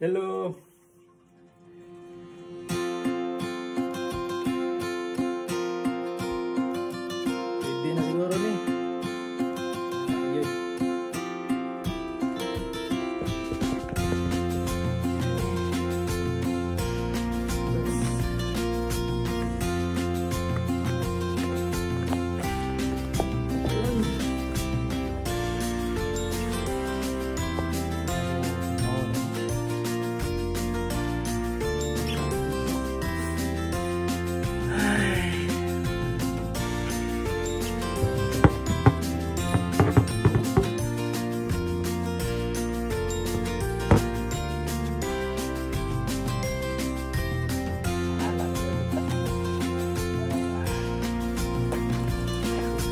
Hello.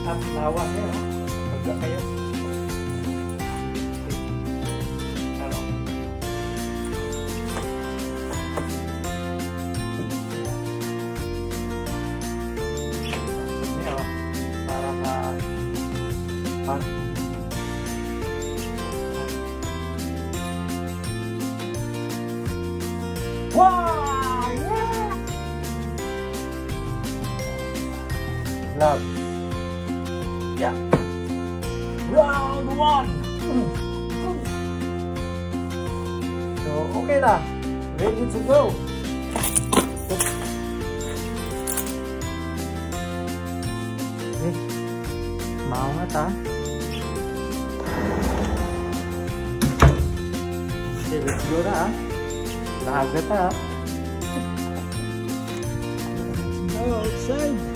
melihat lawannya agak kayak Thank you. Yeah. Round one. So, okay na. Ready to go. Okay. Maangat ha. Okay, let's go na ha. Lahagat ha. Let's go outside.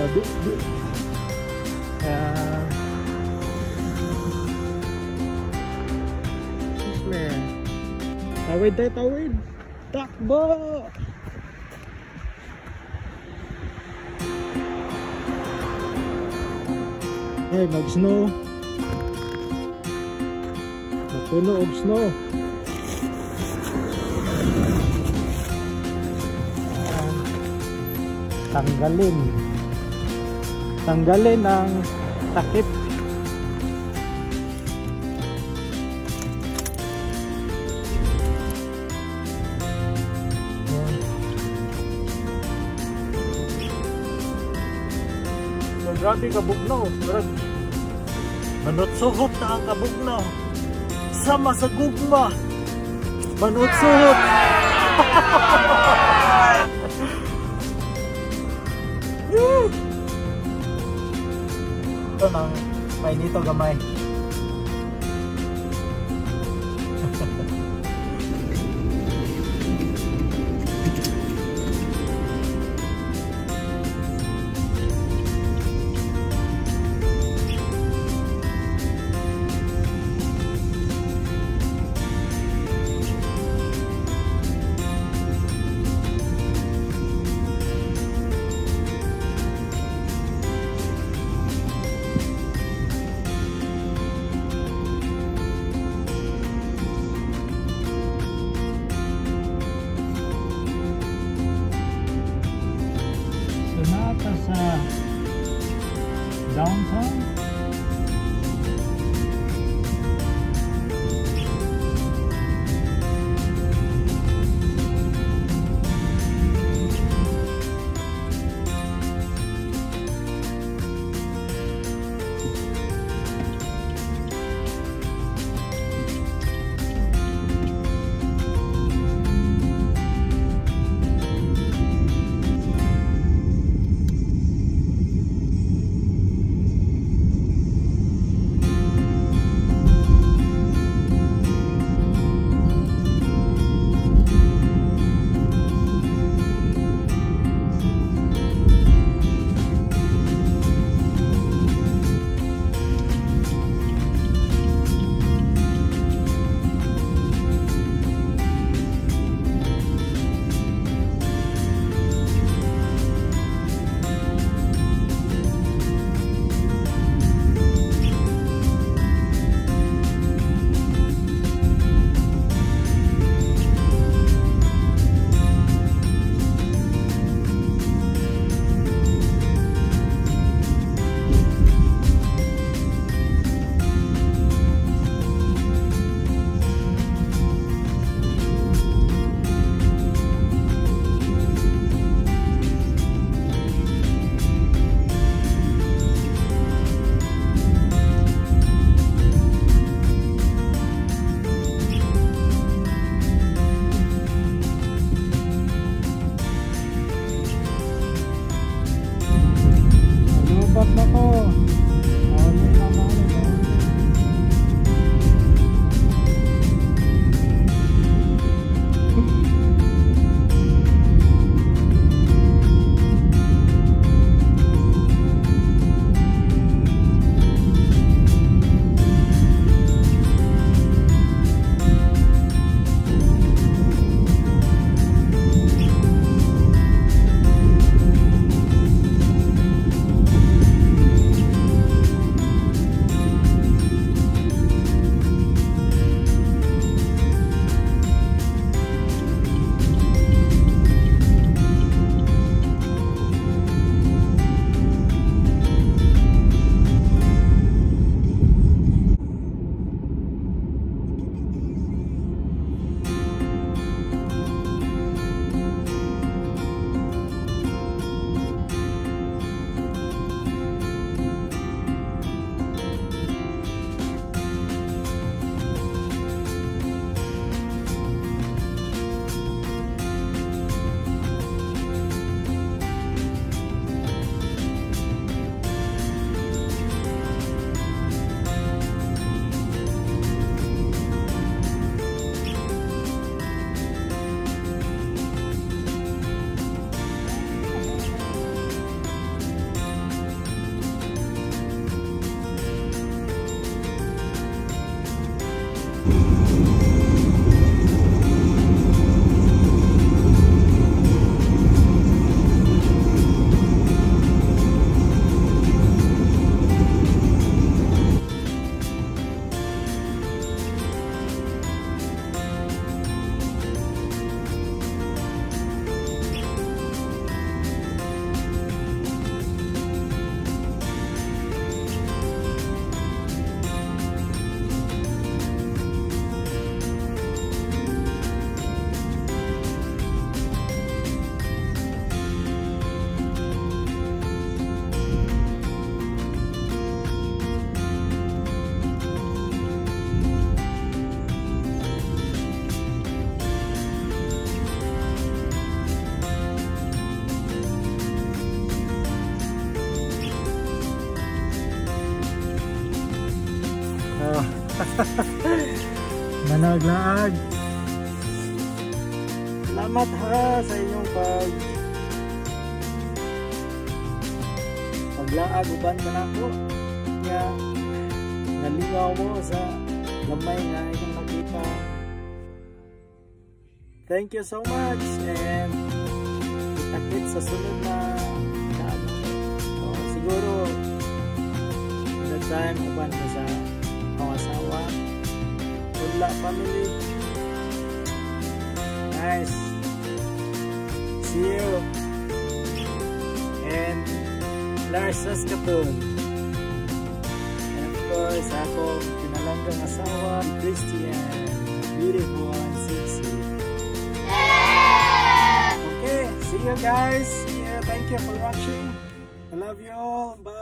Aduh, aduh. Ya. Sisle. Tawid tayo, tawid. Takbo! Ay, mag-snow. Napuno og snow. Ayan. Tanggalin tanggalin ang takip. So, grabe kabugnaw grabe manot suhot na ang kabugnaw. Sama sa gugma. Manot ito ng may dito gamay downtime laag-laag. Salamat ha sa inyong pag paglaag uban man ako. Nga nalingaw mo sa gamay nga inyong nakita. Thank you so much and itakit sa sunod na daan. So, siguro the time uban family. Nice. See you. And Lars Saskatoon. And of course, ako pinalanggang asawa, Christian. Beautiful and sexy. Okay, see you guys. See you. Thank you for watching. I love you all. Bye.